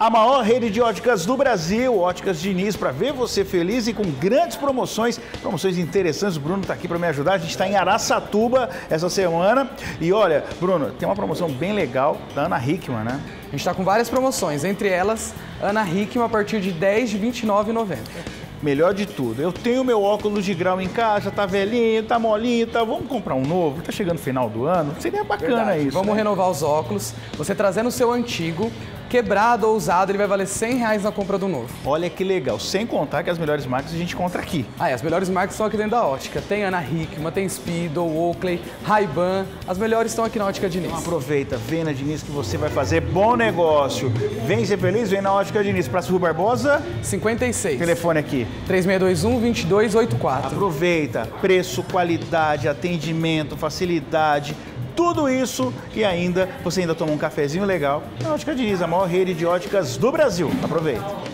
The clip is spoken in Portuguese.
A maior rede de óticas do Brasil, Óticas Diniz, para ver você feliz e com grandes promoções, promoções interessantes. O Bruno está aqui para me ajudar. A gente está em Araçatuba essa semana. E olha, Bruno, tem uma promoção bem legal da Ana Hickman, né? A gente está com várias promoções, entre elas, Ana Hickman a partir de 10 de R$ 29,90. Melhor de tudo, eu tenho meu óculos de grau em casa, tá velhinho, tá molinho, tá. Vamos comprar um novo? Tá chegando final do ano? Seria bacana Verdade. isso. Vamos né? renovar os óculos. Você trazendo o seu antigo, quebrado ou usado, ele vai valer 100 reais na compra do novo. Olha que legal, sem contar que as melhores marcas a gente encontra aqui. Ah, e as melhores marcas estão aqui dentro da ótica. Tem Ana Hickman, tem Speedo, Oakley, Ray-Ban. As melhores estão aqui na Ótica Diniz. Então aproveita, vem na Diniz que você vai fazer bom negócio. Vem ser feliz, vem na Ótica Diniz. Praça Rua Barbosa, 56. telefone aqui. 3621-2284. Aproveita, preço, qualidade, atendimento, facilidade, tudo isso e ainda você ainda toma um cafezinho legal na Ótica Diniz, a maior rede de óticas do Brasil. Aproveita.